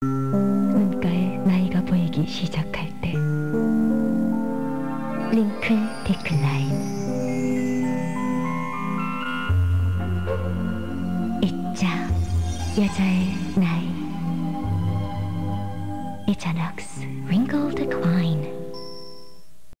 눈가에 나이가 보이기 시작할 때. 링클 디클라인. 잊자 여자의 나이. 이자낙스 위